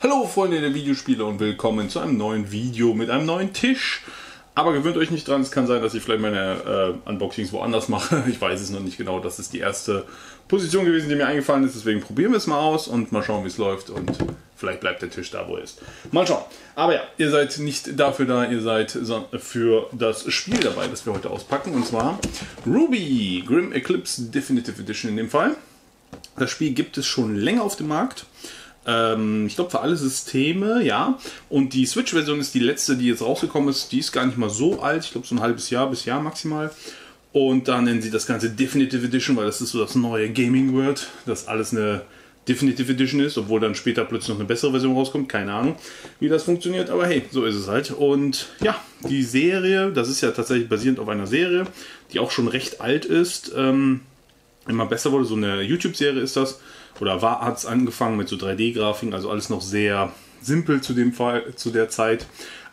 Hallo Freunde der Videospiele und willkommen zu einem neuen Video mit einem neuen Tisch. Aber gewöhnt euch nicht dran, es kann sein, dass ich vielleicht meine äh, Unboxings woanders mache. Ich weiß es noch nicht genau. Das ist die erste Position gewesen, die mir eingefallen ist. Deswegen probieren wir es mal aus und mal schauen, wie es läuft. Und vielleicht bleibt der Tisch da, wo er ist. Mal schauen. Aber ja, ihr seid nicht dafür da, ihr seid für das Spiel dabei, das wir heute auspacken. Und zwar Ruby Grim Eclipse Definitive Edition in dem Fall. Das Spiel gibt es schon länger auf dem Markt. Ähm, ich glaube für alle Systeme, ja. Und die Switch-Version ist die letzte, die jetzt rausgekommen ist. Die ist gar nicht mal so alt. Ich glaube so ein halbes Jahr bis Jahr maximal. Und da nennen sie das Ganze Definitive Edition, weil das ist so das neue Gaming-Word, dass alles eine Definitive Edition ist, obwohl dann später plötzlich noch eine bessere Version rauskommt. Keine Ahnung, wie das funktioniert, aber hey, so ist es halt. Und ja, die Serie, das ist ja tatsächlich basierend auf einer Serie, die auch schon recht alt ist, ähm, immer besser wurde. So eine YouTube-Serie ist das oder war hat es angefangen mit so 3D-Grafiken, also alles noch sehr simpel zu dem Fall, zu der Zeit.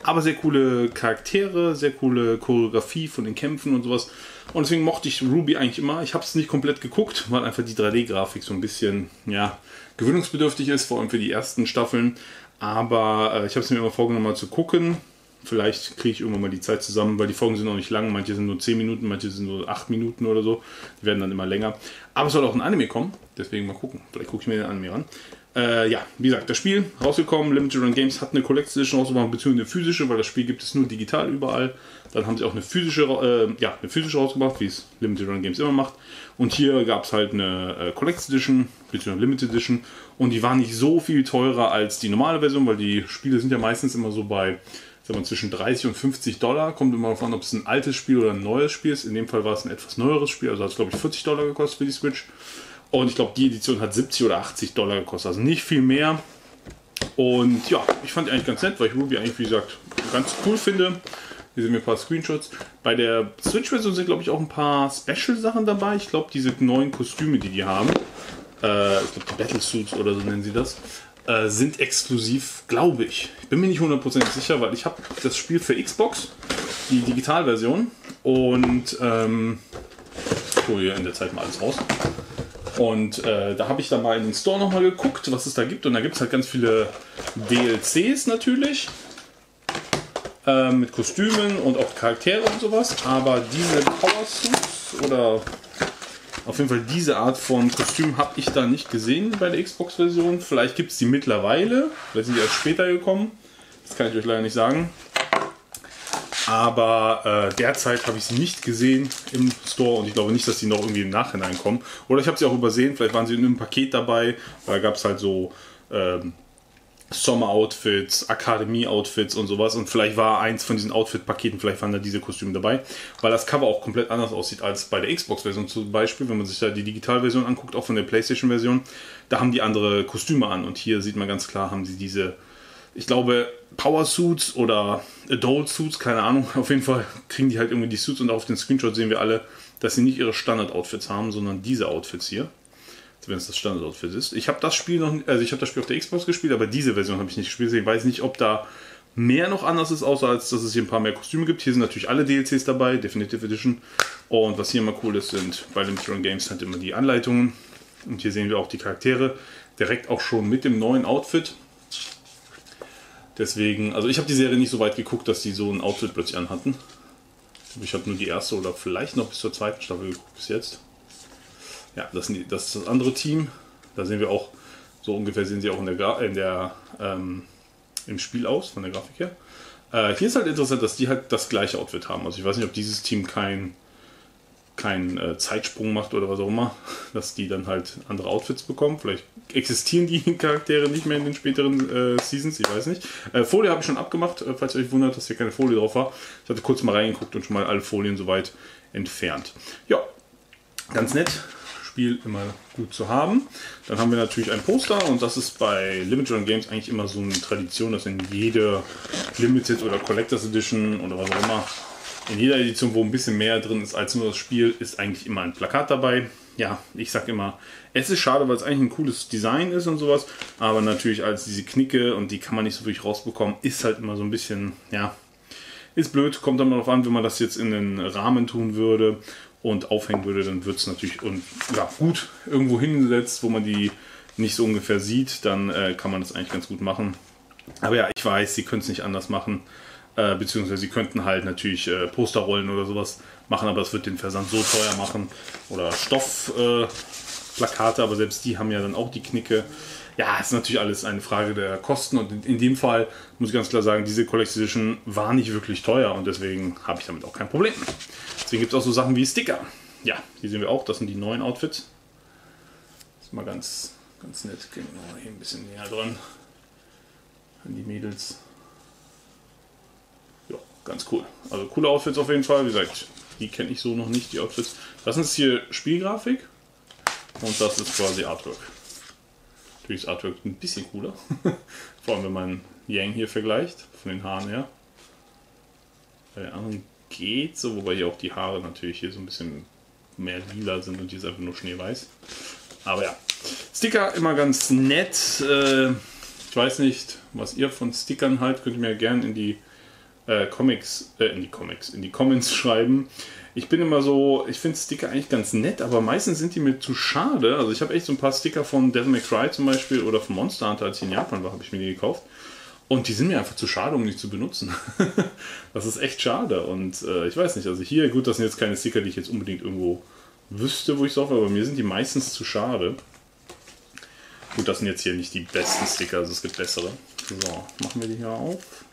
Aber sehr coole Charaktere, sehr coole Choreografie von den Kämpfen und sowas. Und deswegen mochte ich Ruby eigentlich immer. Ich habe es nicht komplett geguckt, weil einfach die 3D-Grafik so ein bisschen ja, gewöhnungsbedürftig ist, vor allem für die ersten Staffeln. Aber äh, ich habe es mir immer vorgenommen, mal zu gucken. Vielleicht kriege ich irgendwann mal die Zeit zusammen, weil die Folgen sind noch nicht lang. Manche sind nur 10 Minuten, manche sind nur 8 Minuten oder so. Die werden dann immer länger. Aber es soll auch ein Anime kommen. Deswegen mal gucken. Vielleicht gucke ich mir den Anime an. Äh, ja, wie gesagt, das Spiel rausgekommen. Limited Run Games hat eine Collected Edition rausgebracht, beziehungsweise eine physische, weil das Spiel gibt es nur digital überall. Dann haben sie auch eine physische, äh, ja, eine physische rausgebracht, wie es Limited Run Games immer macht. Und hier gab es halt eine äh, Collected Edition, beziehungsweise Limited Edition. Und die war nicht so viel teurer als die normale Version, weil die Spiele sind ja meistens immer so bei sagen wir, zwischen 30 und 50 Dollar. Kommt immer davon, ob es ein altes Spiel oder ein neues Spiel ist. In dem Fall war es ein etwas neueres Spiel, also hat es glaube ich 40 Dollar gekostet für die Switch. Und ich glaube, die Edition hat 70 oder 80 Dollar gekostet, also nicht viel mehr. Und ja, ich fand die eigentlich ganz nett, weil ich Ruby eigentlich, wie gesagt, ganz cool finde. Hier sind mir ein paar Screenshots. Bei der Switch-Version sind, glaube ich, auch ein paar Special-Sachen dabei. Ich glaube, diese neuen Kostüme, die die haben, äh, ich glaube, die Battle Suits oder so nennen sie das, äh, sind exklusiv, glaube ich. Ich bin mir nicht hundertprozentig sicher, weil ich habe das Spiel für Xbox, die Digitalversion. Und ähm, ich hole hier in der Zeit mal alles raus. Und äh, da habe ich dann mal in den Store nochmal geguckt, was es da gibt. Und da gibt es halt ganz viele DLCs natürlich. Äh, mit Kostümen und auch Charaktere und sowas. Aber diese Power Suits oder auf jeden Fall diese Art von Kostüm habe ich da nicht gesehen bei der Xbox-Version. Vielleicht gibt es die mittlerweile. Vielleicht sind die erst später gekommen. Das kann ich euch leider nicht sagen. Aber äh, derzeit habe ich sie nicht gesehen im Store und ich glaube nicht, dass die noch irgendwie im Nachhinein kommen. Oder ich habe sie auch übersehen, vielleicht waren sie in einem Paket dabei. Da gab es halt so ähm, Sommer-Outfits, Akademie-Outfits und sowas. Und vielleicht war eins von diesen Outfit-Paketen, vielleicht waren da diese Kostüme dabei, weil das Cover auch komplett anders aussieht als bei der Xbox-Version zum Beispiel. Wenn man sich da die Digital-Version anguckt, auch von der PlayStation-Version, da haben die andere Kostüme an. Und hier sieht man ganz klar, haben sie diese, ich glaube, Power-Suits oder Adult-Suits, keine Ahnung. Auf jeden Fall kriegen die halt irgendwie die Suits und auf den Screenshot sehen wir alle, dass sie nicht ihre Standard-Outfits haben, sondern diese Outfits hier es das Standard-Outfit ist. Ich habe das Spiel noch, also ich habe das Spiel auf der Xbox gespielt, aber diese Version habe ich nicht gespielt. Ich weiß nicht, ob da mehr noch anders ist, außer als dass es hier ein paar mehr Kostüme gibt. Hier sind natürlich alle DLCs dabei, Definitive Edition. Und was hier immer cool ist, sind bei Limited Games halt immer die Anleitungen. Und hier sehen wir auch die Charaktere direkt auch schon mit dem neuen Outfit. Deswegen, also ich habe die Serie nicht so weit geguckt, dass die so ein Outfit plötzlich anhatten. Ich habe nur die erste oder vielleicht noch bis zur zweiten Staffel geguckt bis jetzt. Ja, das, sind das ist das andere Team. Da sehen wir auch, so ungefähr sehen sie auch in der, in der ähm, im Spiel aus, von der Grafik her. Äh, hier ist halt interessant, dass die halt das gleiche Outfit haben. Also ich weiß nicht, ob dieses Team kein, kein äh, Zeitsprung macht oder was auch immer, dass die dann halt andere Outfits bekommen. Vielleicht existieren die Charaktere nicht mehr in den späteren äh, Seasons, ich weiß nicht. Äh, Folie habe ich schon abgemacht, äh, falls ihr euch wundert, dass hier keine Folie drauf war. Ich hatte kurz mal reingeguckt und schon mal alle Folien soweit entfernt. Ja, ganz nett. Spiel immer gut zu haben. Dann haben wir natürlich ein Poster und das ist bei Limited Run Games eigentlich immer so eine Tradition, dass in jeder Limited oder Collectors Edition oder was auch immer, in jeder Edition, wo ein bisschen mehr drin ist als nur das Spiel, ist eigentlich immer ein Plakat dabei. Ja, ich sag immer, es ist schade, weil es eigentlich ein cooles Design ist und sowas, aber natürlich als diese Knicke und die kann man nicht so wirklich rausbekommen, ist halt immer so ein bisschen, ja, ist blöd, kommt dann mal darauf an, wenn man das jetzt in den Rahmen tun würde und aufhängen würde, dann wird es natürlich und, ja, gut irgendwo hingesetzt, wo man die nicht so ungefähr sieht, dann äh, kann man das eigentlich ganz gut machen. Aber ja, ich weiß, sie können es nicht anders machen. Äh, beziehungsweise sie könnten halt natürlich äh, Posterrollen oder sowas machen, aber das wird den Versand so teuer machen. Oder Stoffplakate, aber selbst die haben ja dann auch die Knicke. Ja, ist natürlich alles eine Frage der Kosten und in, in dem Fall muss ich ganz klar sagen, diese Collector's Edition war nicht wirklich teuer und deswegen habe ich damit auch kein Problem. Deswegen gibt es auch so Sachen wie Sticker. Ja, hier sehen wir auch, das sind die neuen Outfits. Ist mal ganz, ganz nett. Genau, hier ein bisschen näher dran an die Mädels. Ja, ganz cool. Also coole Outfits auf jeden Fall. Wie gesagt, die kenne ich so noch nicht, die Outfits. Das ist hier Spielgrafik und das ist quasi Artwork. Natürlich ist Artwork ein bisschen cooler. Vor allem, wenn man Yang hier vergleicht, von den Haaren her. Bei den anderen geht so, wobei hier auch die Haare natürlich hier so ein bisschen mehr lila sind und hier ist einfach nur schneeweiß. Aber ja, Sticker immer ganz nett. Äh, ich weiß nicht, was ihr von Stickern halt, könnt ihr mir gerne in die äh, Comics, äh, in die Comics, in die Comments schreiben. Ich bin immer so, ich finde Sticker eigentlich ganz nett, aber meistens sind die mir zu schade. Also ich habe echt so ein paar Sticker von Devil May Cry zum Beispiel oder von Monster Hunter, als ich in Japan war, habe ich mir die gekauft. Und die sind mir einfach zu schade, um die zu benutzen. das ist echt schade. Und äh, ich weiß nicht, also hier, gut, das sind jetzt keine Sticker, die ich jetzt unbedingt irgendwo wüsste, wo ich so aber mir sind die meistens zu schade. Gut, das sind jetzt hier nicht die besten Sticker, also es gibt bessere. So, machen wir die hier auf.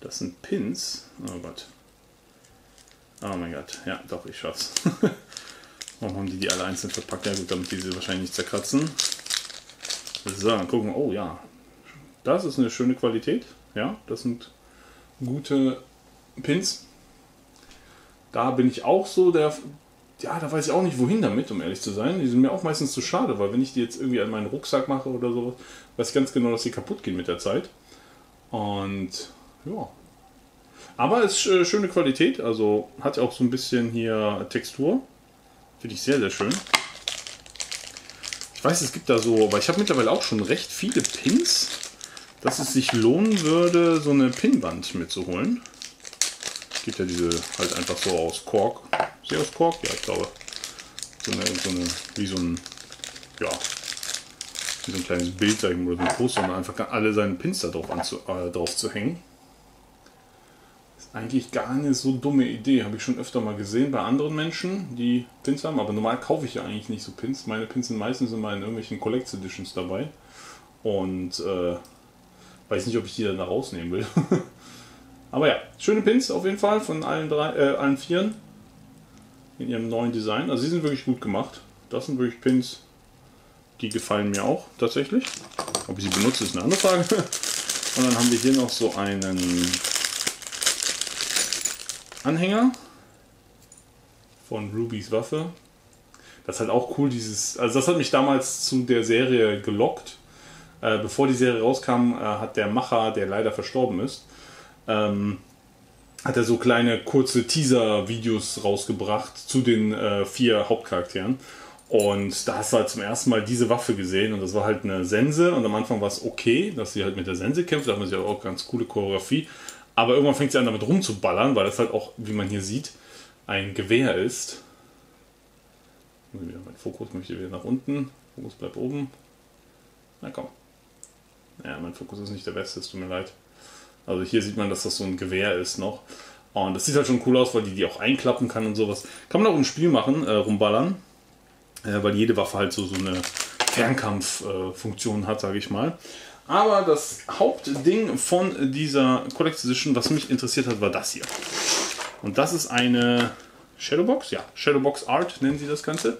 Das sind Pins. Oh Gott. Oh mein Gott. Ja, doch, ich schaff's. Warum haben die die alle einzeln verpackt? Ja gut, damit die sie wahrscheinlich nicht zerkratzen. So, gucken. Oh ja. Das ist eine schöne Qualität. Ja, das sind gute Pins. Da bin ich auch so der ja, da weiß ich auch nicht, wohin damit, um ehrlich zu sein. Die sind mir auch meistens zu schade, weil wenn ich die jetzt irgendwie an meinen Rucksack mache oder so, weiß ich ganz genau, dass die kaputt gehen mit der Zeit. Und ja. Aber es ist äh, schöne Qualität, also hat auch so ein bisschen hier Textur. Finde ich sehr, sehr schön. Ich weiß, es gibt da so, aber ich habe mittlerweile auch schon recht viele Pins, dass es sich lohnen würde, so eine Pinwand mitzuholen. Es gibt ja diese halt einfach so aus Kork Sie aus Kork? Ja, ich glaube. So eine, so eine, wie so ein, ja, wie so ein kleines Bild, oder so ein Poster, um einfach alle seine Pins da drauf, anzu, äh, drauf zu hängen. Ist eigentlich gar eine so dumme Idee. Habe ich schon öfter mal gesehen bei anderen Menschen, die Pins haben. Aber normal kaufe ich ja eigentlich nicht so Pins. Meine Pins sind meistens immer in irgendwelchen Collect Editions dabei. Und äh, weiß nicht, ob ich die dann da rausnehmen will. Aber ja, schöne Pins auf jeden Fall von allen drei, äh, allen vieren in ihrem neuen Design. Also sie sind wirklich gut gemacht. Das sind wirklich Pins, die gefallen mir auch tatsächlich. Ob ich sie benutze, ist eine andere Frage. Und dann haben wir hier noch so einen Anhänger von Rubys Waffe. Das ist halt auch cool, dieses. Also, das hat mich damals zu der Serie gelockt. Äh, bevor die Serie rauskam, äh, hat der Macher, der leider verstorben ist, ähm, hat er so kleine kurze Teaser-Videos rausgebracht zu den äh, vier Hauptcharakteren. Und da hast du halt zum ersten Mal diese Waffe gesehen und das war halt eine Sense und am Anfang war es okay, dass sie halt mit der Sense kämpft, da haben sie auch ganz coole Choreografie. Aber irgendwann fängt sie an damit rumzuballern, weil das halt auch, wie man hier sieht, ein Gewehr ist. Wieder mein Fokus möchte wieder nach unten. Fokus bleibt oben. Na komm. Ja, mein Fokus ist nicht der beste, es tut mir leid. Also hier sieht man, dass das so ein Gewehr ist noch. Und das sieht halt schon cool aus, weil die die auch einklappen kann und sowas. Kann man auch im Spiel machen, äh, rumballern. Äh, weil jede Waffe halt so, so eine Fernkampffunktion äh, hat, sage ich mal. Aber das Hauptding von dieser Collector's Edition, was mich interessiert hat, war das hier. Und das ist eine Shadowbox, ja, Shadowbox Art nennen sie das Ganze.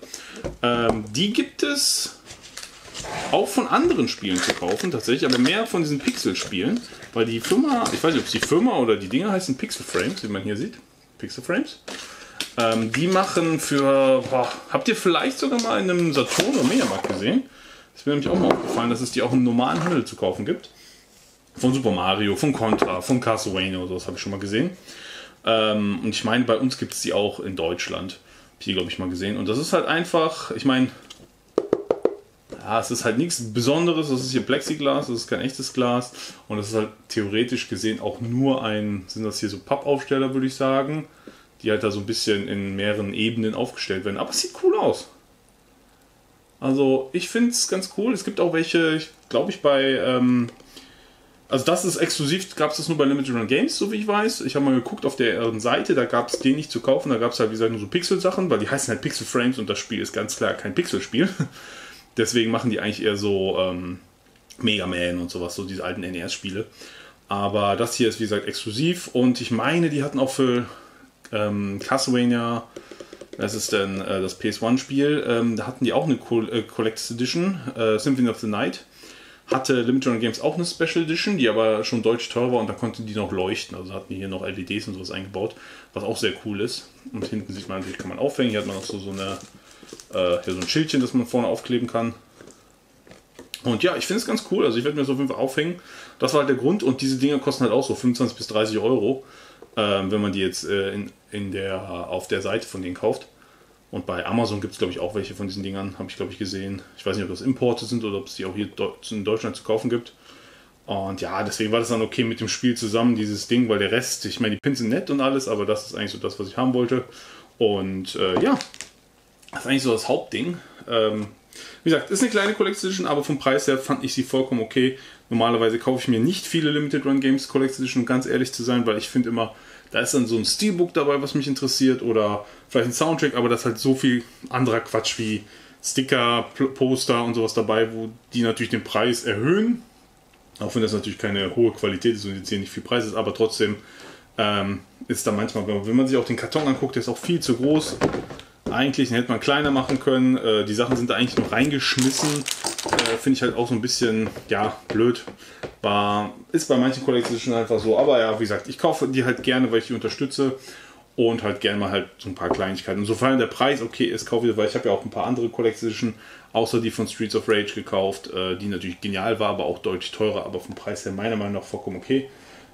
Ähm, die gibt es auch von anderen Spielen zu kaufen, tatsächlich, aber mehr von diesen Pixel-Spielen, weil die Firma, ich weiß nicht, ob es die Firma oder die Dinger heißen Pixel Frames, wie man hier sieht. Pixel Frames. Ähm, die machen für, boah, habt ihr vielleicht sogar mal in einem Saturn oder Mediamarkt gesehen? Das ist mir nämlich auch mal aufgefallen, dass es die auch im normalen Handel zu kaufen gibt. Von Super Mario, von Contra, von Castlevania oder sowas habe ich schon mal gesehen. Ähm, und ich meine, bei uns gibt es die auch in Deutschland. Habe ich die, glaube ich, mal gesehen. Und das ist halt einfach, ich meine, ja, es ist halt nichts Besonderes. Das ist hier Plexiglas, das ist kein echtes Glas. Und das ist halt theoretisch gesehen auch nur ein, sind das hier so Pappaufsteller, würde ich sagen, die halt da so ein bisschen in mehreren Ebenen aufgestellt werden. Aber es sieht cool aus. Also ich finde es ganz cool. Es gibt auch welche, glaube ich, bei... Ähm, also das ist exklusiv, gab es das nur bei Limited Run Games, so wie ich weiß. Ich habe mal geguckt auf der Seite, da gab es den nicht zu kaufen. Da gab es halt, wie gesagt, nur so Pixel-Sachen, weil die heißen halt Pixel Frames und das Spiel ist ganz klar kein Pixel-Spiel. Deswegen machen die eigentlich eher so ähm, Mega Man und sowas, so diese alten NES-Spiele. Aber das hier ist, wie gesagt, exklusiv und ich meine, die hatten auch für ähm, Castlevania, das ist dann äh, das PS1-Spiel, ähm, da hatten die auch eine Co äh, Collector's Edition, äh, Symphony of the Night hatte Limited Run Games auch eine Special Edition, die aber schon deutlich teuer war und da konnten die noch leuchten. Also hatten die hier noch LEDs und sowas eingebaut, was auch sehr cool ist. Und hinten sieht man natürlich, kann man aufhängen. Hier hat man auch so, so, eine, äh, hier so ein Schildchen, das man vorne aufkleben kann. Und ja, ich finde es ganz cool. Also ich werde mir das auf jeden Fall aufhängen. Das war halt der Grund. Und diese Dinger kosten halt auch so 25 bis 30 Euro, äh, wenn man die jetzt äh, in, in der, auf der Seite von denen kauft. Und bei Amazon gibt es, glaube ich, auch welche von diesen Dingern, habe ich, glaube ich, gesehen. Ich weiß nicht, ob das Importe sind oder ob es die auch hier in Deutschland zu kaufen gibt. Und ja, deswegen war das dann okay mit dem Spiel zusammen, dieses Ding, weil der Rest, ich meine, die Pins sind nett und alles, aber das ist eigentlich so das, was ich haben wollte. Und äh, ja, das ist eigentlich so das Hauptding. Ähm, wie gesagt, ist eine kleine Collector's Edition, aber vom Preis her fand ich sie vollkommen okay. Normalerweise kaufe ich mir nicht viele Limited Run Games Collector's Edition, um ganz ehrlich zu sein, weil ich finde immer, da ist dann so ein Steelbook dabei, was mich interessiert oder vielleicht ein Soundtrack, aber da ist halt so viel anderer Quatsch wie Sticker, Poster und sowas dabei, wo die natürlich den Preis erhöhen. Auch wenn das natürlich keine hohe Qualität ist und jetzt hier nicht viel Preis ist, aber trotzdem ähm, ist da manchmal, wenn man sich auch den Karton anguckt, der ist auch viel zu groß. Eigentlich den hätte man kleiner machen können. Äh, die Sachen sind da eigentlich nur reingeschmissen. Äh, Finde ich halt auch so ein bisschen, ja, blöd. War, ist bei manchen Collections schon einfach so. Aber ja, wie gesagt, ich kaufe die halt gerne, weil ich die unterstütze. Und halt gerne mal halt so ein paar Kleinigkeiten. Und sofern der Preis okay ist, kaufe ich, weil ich habe ja auch ein paar andere Collections, außer die von Streets of Rage gekauft, äh, die natürlich genial war, aber auch deutlich teurer, aber vom Preis her meiner Meinung nach vollkommen okay.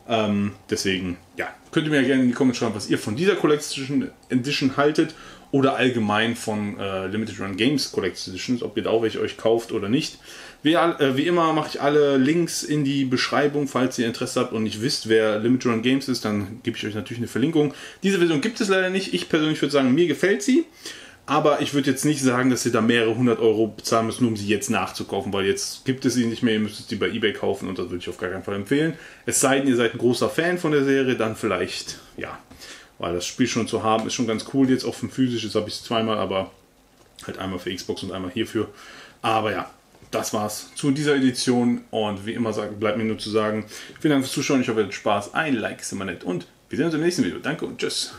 Ähm, deswegen, ja, könnt ihr mir ja gerne in die Kommentare schreiben, was ihr von dieser Collection Edition haltet oder allgemein von äh, Limited Run Games Collector's Editions, ob ihr da auch welche euch kauft oder nicht. Wie, äh, wie immer mache ich alle Links in die Beschreibung, falls ihr Interesse habt und nicht wisst, wer Limited Run Games ist, dann gebe ich euch natürlich eine Verlinkung. Diese Version gibt es leider nicht. Ich persönlich würde sagen, mir gefällt sie. Aber ich würde jetzt nicht sagen, dass ihr da mehrere hundert Euro bezahlen müsst, nur um sie jetzt nachzukaufen, weil jetzt gibt es sie nicht mehr, ihr müsst sie bei Ebay kaufen und das würde ich auf gar keinen Fall empfehlen. Es sei denn, ihr seid ein großer Fan von der Serie, dann vielleicht, ja, weil das Spiel schon zu haben ist schon ganz cool. Jetzt auch für physisch, habe ich es zweimal, aber halt einmal für Xbox und einmal hierfür. Aber ja, das war's zu dieser Edition und wie immer bleibt mir nur zu sagen, vielen Dank fürs Zuschauen, ich hoffe, ihr hattet Spaß. Ein Like ist immer nett und wir sehen uns im nächsten Video. Danke und tschüss.